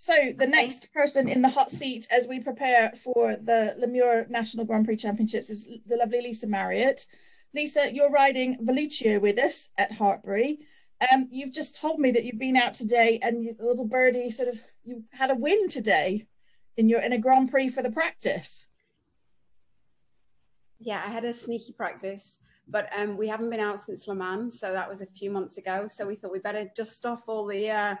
So the next person in the hot seat as we prepare for the LeMieux National Grand Prix Championships is the lovely Lisa Marriott. Lisa, you're riding Velocio with us at Hartpury. Um, you've just told me that you've been out today and you, little birdie sort of you had a win today in your in a Grand Prix for the practice. Yeah, I had a sneaky practice, but um, we haven't been out since Le Mans, so that was a few months ago. So we thought we better dust off all the, uh,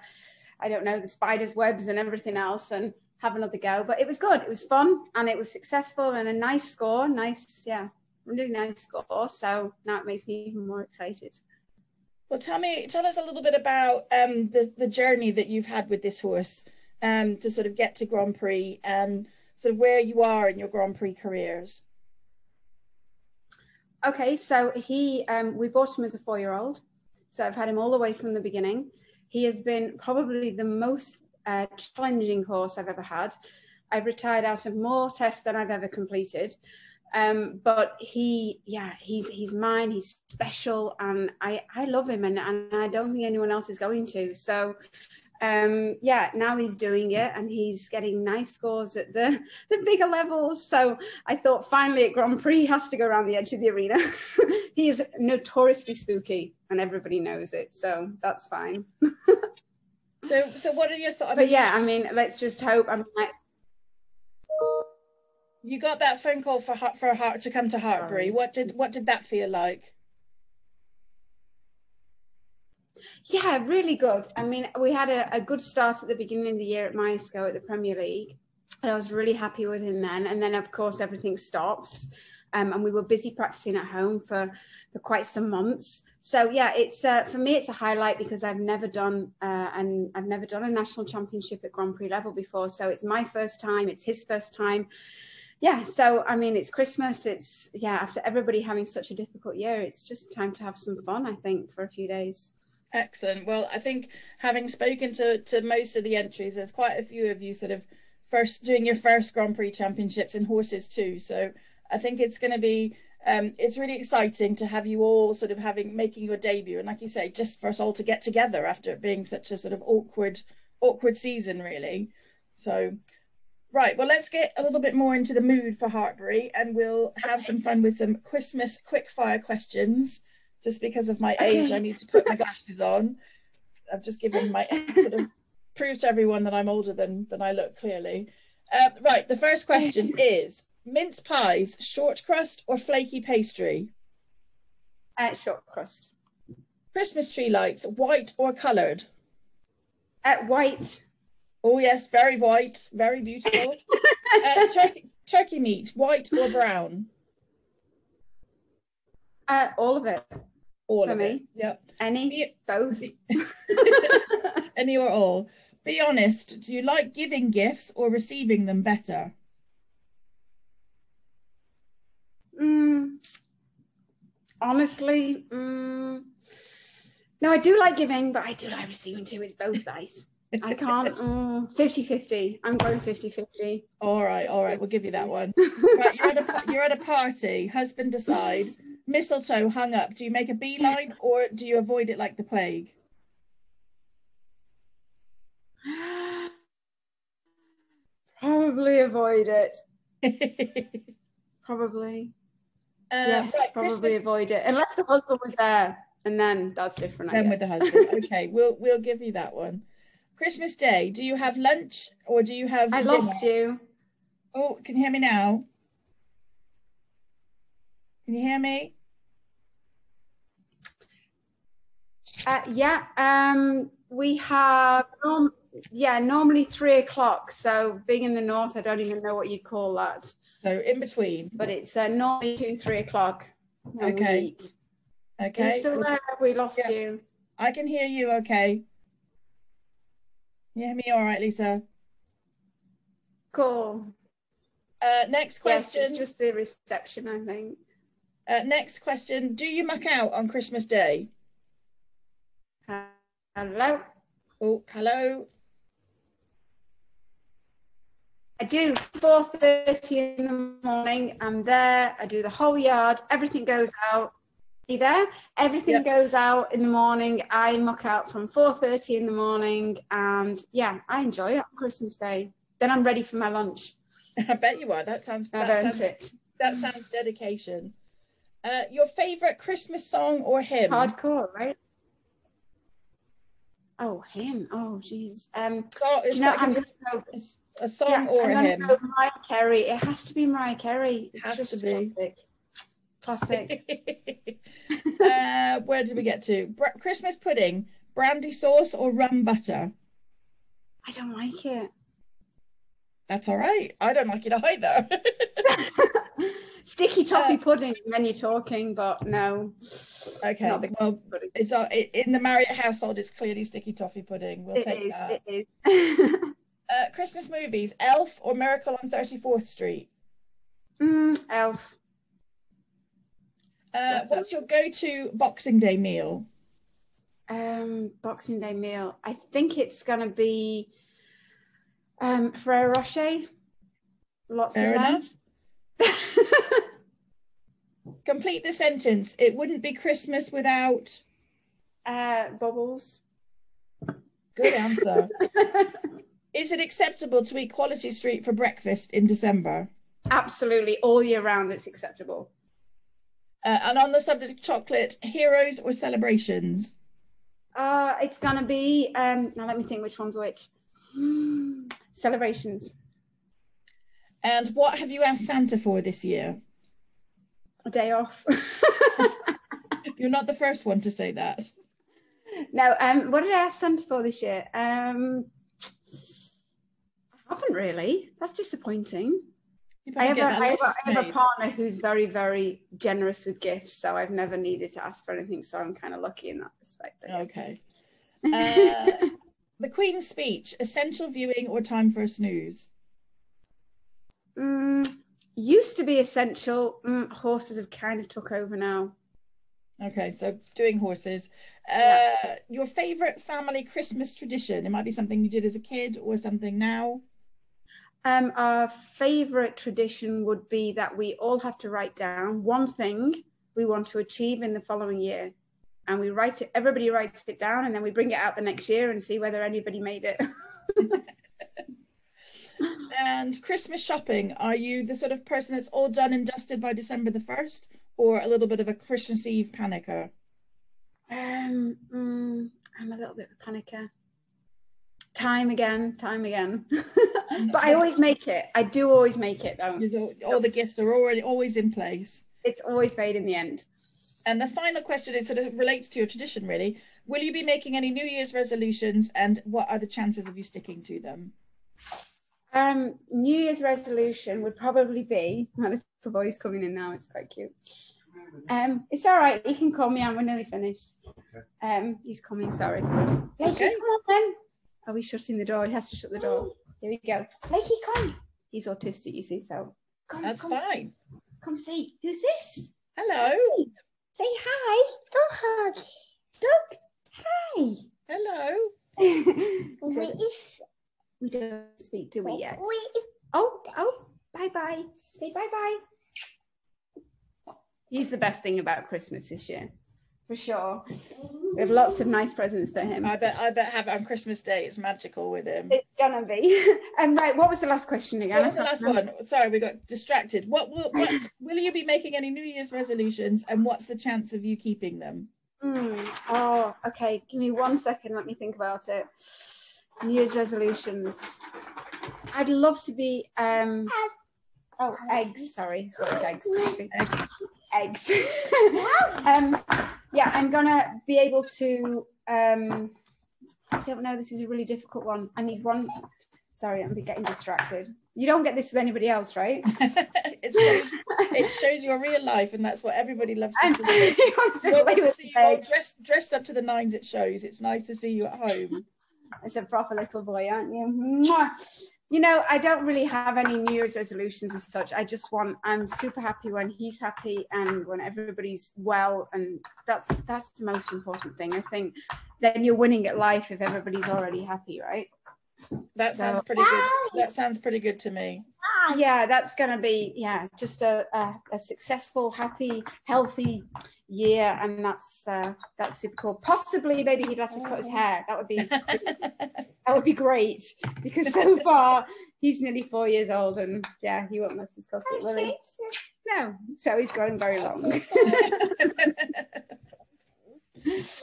I don't know, the spiders' webs and everything else, and have another go. But it was good. It was fun, and it was successful, and a nice score. Nice, yeah, really nice score. So now it makes me even more excited. Well, tell me, tell us a little bit about um, the the journey that you've had with this horse um, to sort of get to Grand Prix and sort of where you are in your Grand Prix careers. Okay, so he, um, we bought him as a four-year-old, so I've had him all the way from the beginning. He has been probably the most uh, challenging horse I've ever had. I've retired out of more tests than I've ever completed. Um, but he, yeah, he's he's mine. He's special, and I I love him, and and I don't think anyone else is going to. So um, yeah, now he's doing it and he's getting nice scores at the, the bigger levels. So I thought finally at Grand Prix he has to go around the edge of the arena. he is notoriously spooky and everybody knows it. So that's fine. so, so what are your thoughts? But yeah, I mean, let's just hope. I mean, you got that phone call for for Heart to come to Hartpury. What did what did that feel like? Yeah, really good. I mean, we had a, a good start at the beginning of the year at Myerscough at the Premier League. And I was really happy with him then. And then, of course, everything stops. Um, and we were busy practicing at home for, for quite some months. So yeah, it's uh, for me it's a highlight because I've never done uh, and I've never done a national championship at Grand Prix level before. So it's my first time. It's his first time. Yeah. So I mean, it's Christmas. It's yeah. After everybody having such a difficult year, it's just time to have some fun. I think for a few days. Excellent. Well, I think having spoken to, to most of the entries, there's quite a few of you sort of first doing your first Grand Prix championships in horses too. So I think it's going to be um, it's really exciting to have you all sort of having making your debut and like you say, just for us all to get together after it being such a sort of awkward awkward season really. So right, well let's get a little bit more into the mood for Hartpury and we'll have some fun with some Christmas quick fire questions just because of my age, okay. I need to put my glasses on. I've just given my sort of prove to everyone that I'm older than than I look clearly. Uh, right, the first question is mince pies, short crust or flaky pastry? Uh, short crust. Christmas tree lights, white or coloured? Uh, white. Oh yes, very white, very beautiful. uh, turkey, turkey meat, white or brown? Uh, all of it. All For of me. it. Yeah. Any? Be, both. Any or all. Be honest. Do you like giving gifts or receiving them better? Mm, honestly, mm, no, I do like giving, but I do like receiving too. It's both nice. I can't. Mm, 50 50. I'm going 50 50. All right. All right. We'll give you that one. right. You're at a, you're at a party. Husband decide mistletoe hung up, do you make a beeline or do you avoid it like the plague? Probably avoid it. probably. Uh, yes, right, probably Christmas... avoid it unless the husband was there, and then that's different. then with the husband, okay, we'll we'll give you that one. Christmas Day, do you have lunch or do you have? I dinner? lost you. Oh, can you hear me now? Can you hear me? Uh, yeah, um, we have, yeah, normally three o'clock. So being in the north, I don't even know what you'd call that. So in between. But it's uh, normally two, three o'clock. Okay. Okay. Still there? We lost yeah. you. I can hear you okay. You hear me all right, Lisa? Cool. Uh, next question. Yes, it's just the reception, I think. Uh, next question. Do you muck out on Christmas Day? Hello. Oh, hello. I do 4.30 in the morning. I'm there. I do the whole yard. Everything goes out. Be there. Everything Yep. goes out in the morning. I muck out from 4.30 in the morning and yeah, I enjoy it on Christmas Day. Then I'm ready for my lunch. I bet you are. That sounds I've that sounds, it. that sounds dedication. Uh, your favorite Christmas song or hymn? Hardcore, right? Oh, hymn. Oh, jeez. Um, So, you know, like I'm a, go, a song yeah, or I'm a go Mariah Carey. It has to be Mariah Carey. It's Has just to be. classic. Classic. uh, where did we get to? Br- Christmas pudding, brandy sauce or rum butter? I don't like it. That's all right. I don't like it either. Sticky toffee Uh, pudding when you're talking, but no. okay. Well, it's uh, in the Marriott household. It's clearly sticky toffee pudding. We'll It take is. that. It is. Uh, Christmas movies: Elf or Miracle on Thirty Fourth Street. mm, elf. Uh, what's your go-to Boxing Day meal? Um, Boxing Day meal. I think it's gonna be um Ferrero Rocher. Lots Fair of them. enough. Complete the sentence. It wouldn't be Christmas without. uh, bubbles. Good answer. Is it acceptable to eat Quality Street for breakfast in December? Absolutely, all year round, it's acceptable. Uh, and on the subject of chocolate, heroes or celebrations? Uh, it's gonna be. Um, now let me think which one's which. Celebrations. And what have you asked Santa for this year? A day off. You're not the first one to say that. no. Um, what did I ask Santa for this year? Um, I haven't really. That's disappointing. I have, get a, that I, have a, I have a partner who's very, very generous with gifts, so I've never needed to ask for anything. So I'm kind of lucky in that respect. Okay. Uh, the Queen's speech: essential viewing or time for a snooze? Mm, used to be essential. Mm, horses have kind of took over now. Okay, so doing horses. Uh, Yeah. Your favorite family Christmas tradition? It might be something you did as a kid or something now. Um, our favorite tradition would be that we all have to write down one thing we want to achieve in the following year. And we write it, everybody writes it down, and then we bring it out the next year and see whether anybody made it. And Christmas shopping, are you the sort of person that's all done and dusted by December the 1st or a little bit of a Christmas Eve panicker? um, mm, I'm a little bit of a panicker. Time again, time again. but I always make it. I do always make it, though. All the gifts are already always in place. It's always made in the end. And the final question it sort of relates to your tradition really. Will you be making any New Year's resolutions and what are the chances of you sticking to them? Um, New Year's resolution would probably be my little boy's coming in now. It's quite cute. Um, it's all right. You can call me on. We're nearly finished. Um, he's coming. Sorry. Blakey, Okay. come on then. Are we shutting the door? He has to shut the door. Here we go. Blakey, come. He's autistic, you see. So come, That's come, fine. come see. Who's this? Hello. Say hi. Dog. hug. Doug. Hi. Hello. So we don't speak, do we yet? Oh, oh, bye bye. Say bye bye. He's the best thing about Christmas this year, for sure. We have lots of nice presents for him. I bet I bet have on Christmas Day. It's magical with him. It's gonna be. And right, what was the last question again? What was the last remember. one? Sorry, we got distracted. What will what will you be making any New Year's resolutions and what's the chance of you keeping them? Hmm. Oh, okay. Give me one second. Let me think about it. New Year's resolutions. I'd love to be. Um, oh, eggs. Sorry, eggs? Eggs. Um, yeah, I'm gonna be able to. Um, I don't know. This is a really difficult one. I need one. Sorry, I'm getting distracted. You don't get this with anybody else, right? it shows it shows your real life and that's what everybody loves to see. he wants to Well, to see you all dressed dressed up to the nines it shows. It's nice to see you at home. It's a proper little boy, aren't you? Mwah. You know, I don't really have any New Year's resolutions as such. I just want I'm super happy when he's happy and when everybody's well, and that's that's the most important thing. I think then you're winning at life if everybody's already happy, right? That So- sounds pretty good. That sounds pretty good to me. Yeah, that's gonna be yeah, just a a, a successful, happy, healthy year, and that's uh, that's super cool. Possibly, maybe he'd let us cut his hair. That would be that would be great because so far he's nearly four years old, and yeah, he won't let us cut it. Will he? No, so he's growing very long.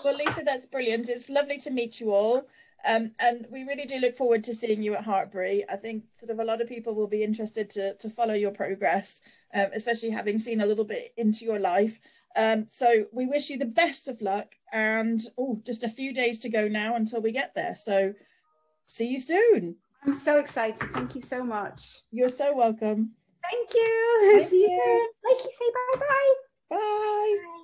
well, Lisa, that's brilliant. It's lovely to meet you all. Um, and we really do look forward to seeing you at Hartpury. I think sort of a lot of people will be interested to, to follow your progress, um, especially having seen a little bit into your life. Um, so we wish you the best of luck and oh, just a few days to go now until we get there. So see you soon. I'm so excited. Thank you so much. You're so welcome. Thank you. Thank see you, you. soon. Like you say bye-bye. Bye.